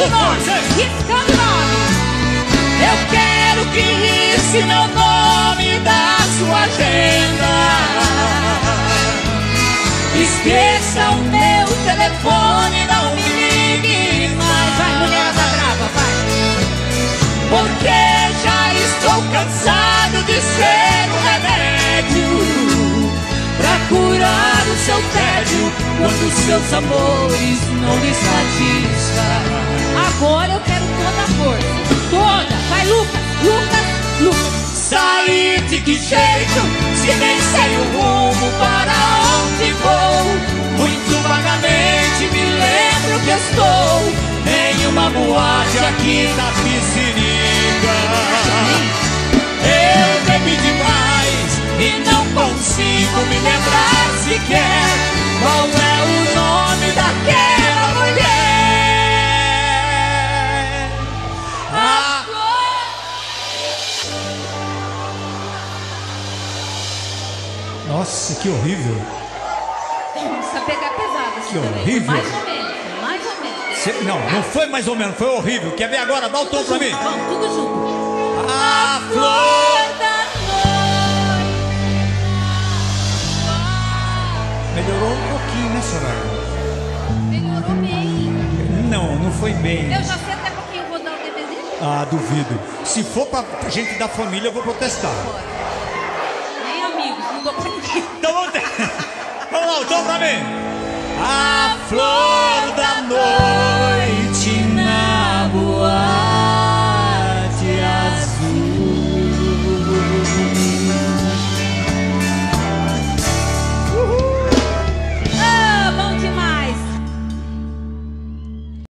Riscando o o nome. Eu quero que risque meu nome da sua agenda. Esqueça o meu telefone, não me ligue mais. Vai, mulher da brava, vai. Porque já estou cansado de ser um remédio Pra curar o seu tédio Quando seus amores não lhe satisfazem Agora eu quero toda a força. Toda. Vai, Lucas. Lucas. Lucas. Sair de que jeito Se nem sei o rumo para onde vou Muito vagamente me lembro que estou Em uma boate aqui na piscinica Eu bebi demais e não consigo me lembrar sequer Qual é Nossa, que horrível. Precisa pegar pesado assim Que também. horrível. Mais ou menos. Mais ou menos. Cê- não, não foi mais ou menos, foi horrível. Quer ver agora? Dá o tom pra mim. Vamos, tudo junto. A flor. da noite Melhorou um pouquinho, né, Soraya? Melhorou bem. Não, não foi bem. Eu já sei até pra quem eu vou dar o DVD. Ah, duvido. Se for pra gente da família, eu vou protestar. Nem amigos, não dou pra ああ